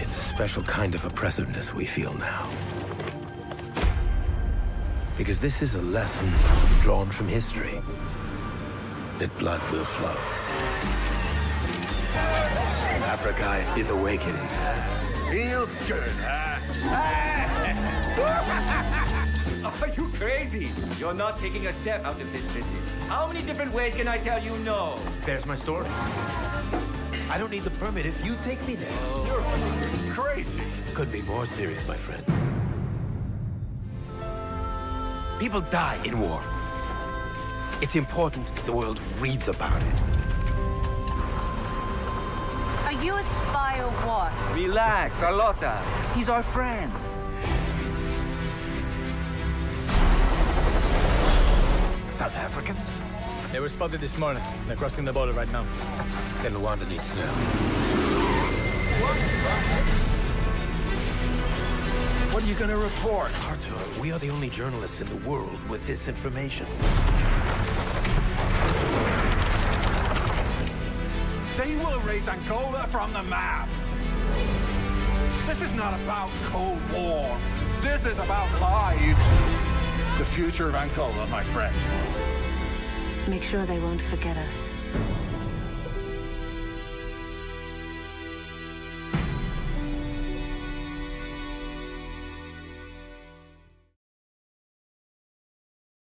It's a special kind of oppressiveness we feel now. Because this is a lesson drawn from history that blood will flow. Africa is awakening. Feels good, huh? Ah! Are you crazy? You're not taking a step out of this city. How many different ways can I tell you no? There's my story. I don't need the permit if you take me there. Oh, you're crazy. Could be more serious, my friend. People die in war. It's important the world reads about it. Are you a spy or what? Relax, Carlota. He's our friend. South Africans? They were spotted this morning. They're crossing the border right now. Then Luanda needs to know. What are you gonna report? Artur, we are the only journalists in the world with this information. They will erase Angola from the map. This is not about Cold War. This is about lives. The future of Angola, my friend. Make sure they won't forget us.